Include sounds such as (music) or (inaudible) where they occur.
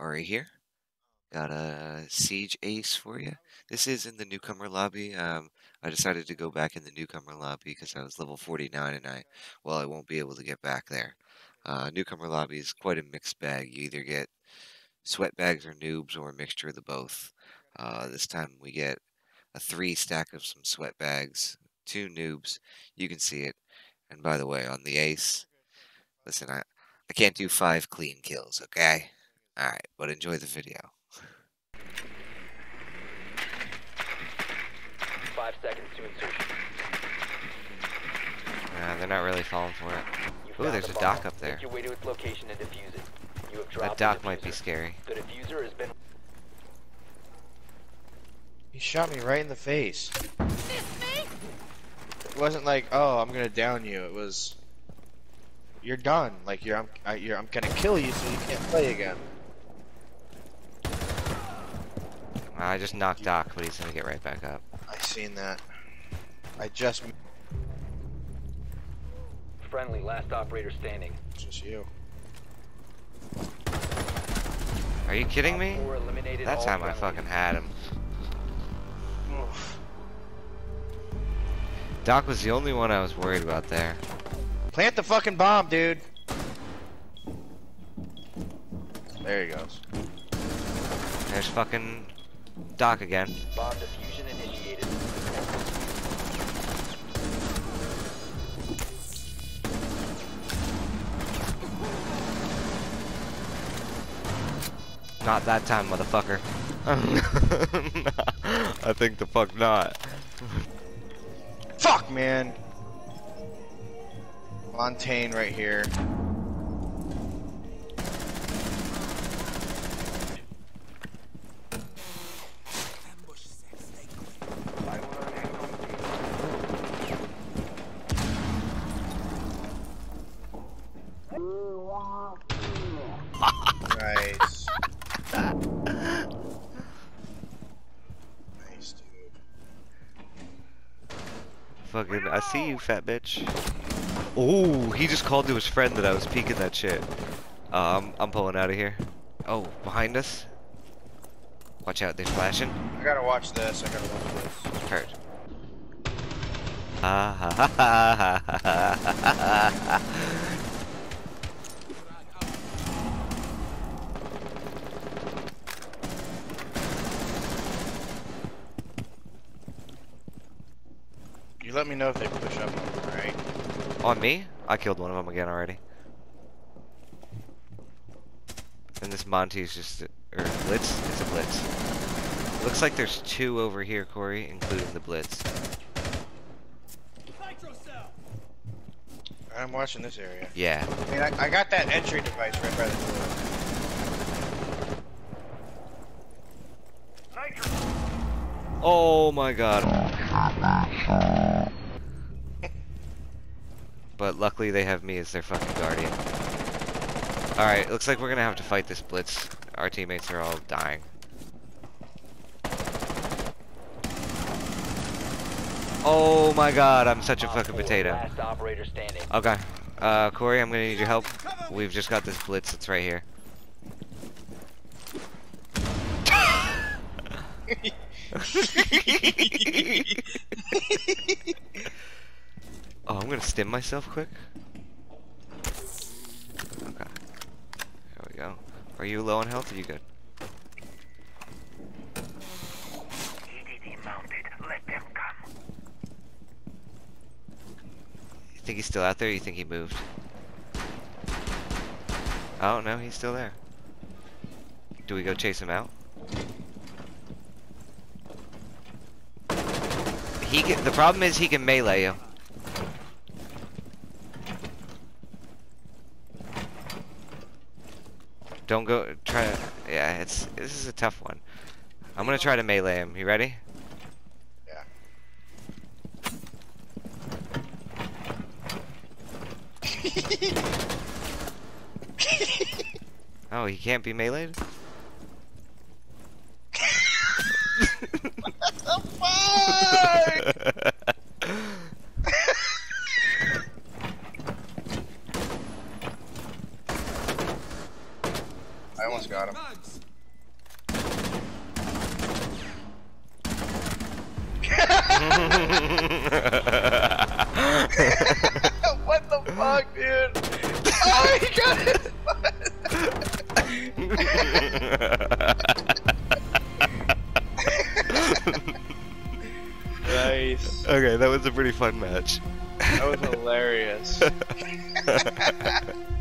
Ari here. Got a Siege Ace for you. This is in the newcomer lobby. Um, I decided to go back in the newcomer lobby because I was level 49 and I, well, I won't be able to get back there. Uh, newcomer lobby is quite a mixed bag. You either get sweat bags or noobs or a mixture of the both. Uh, this time we get a three stack of some sweat bags, two noobs. You can see it. And by the way, on the ace, listen, I, I can't do five clean kills, okay? Alright, but enjoy the video. Five seconds to insertion. Uh, they're not really falling for it. You Ooh, there's the a bomb. Doc up there. Make your way to its location and defuse it. You have That Doc the might be scary. The diffuser has been. He shot me right in the face. It wasn't like, oh, I'm gonna down you. It was, you're done. Like you're, I'm, I, you're, I'm gonna kill you so you can't play again. I just knocked Doc, but he's gonna get right back up. I seen that. I just, Friendly, last operator standing. just you. Are you kidding me? four eliminated That time I fucking had him. Doc was the only one I was worried about there. Plant the fucking bomb, dude. There he goes. There's fucking Doc again. Bomb diffusion initiated. Not that time, motherfucker. (laughs) I think the fuck not. Fuck, man. Montagne right here. Nice. nice, dude. Fucking, I see you, fat bitch. Oh, he just called to his friend that I was peeking that shit. Uh, I'm, I'm pulling out of here. Oh, behind us. Watch out, they're flashing. I gotta watch this. I gotta watch this. Hurt. Ah, ha, ha, ha, ha, ha, ha, ha. You let me know if they push up on me, alright? On me? I killed one of them again already. And this Monty's just, or Blitz? It's a Blitz. Looks like there's two over here, Corey, including the Blitz. I'm watching this area. Yeah. I mean, I, I got that entry device right by the door. Oh my god. But luckily they have me as their fucking guardian. Alright, looks like we're gonna have to fight this Blitz. Our teammates are all dying. Oh my god, I'm such a fucking potato. Last operator standing. Okay. Uh, Corey, I'm gonna need your help. We've just got this Blitz that's right here. Stim myself quick. Okay. There we go. Are you low on health? Are you good? You think he's still out there? Or you think he moved? Oh no, he's still there. Do we go chase him out? He can, the problem is he can melee you. Don't go try. Yeah, it's this is a tough one. I'm gonna try to melee him. You ready? Yeah. (laughs) Oh, he can't be meleeed. I almost got him. (laughs) what the fuck, dude? Oh, he got it! nice. (laughs) okay, that was a pretty fun match. That was hilarious. (laughs)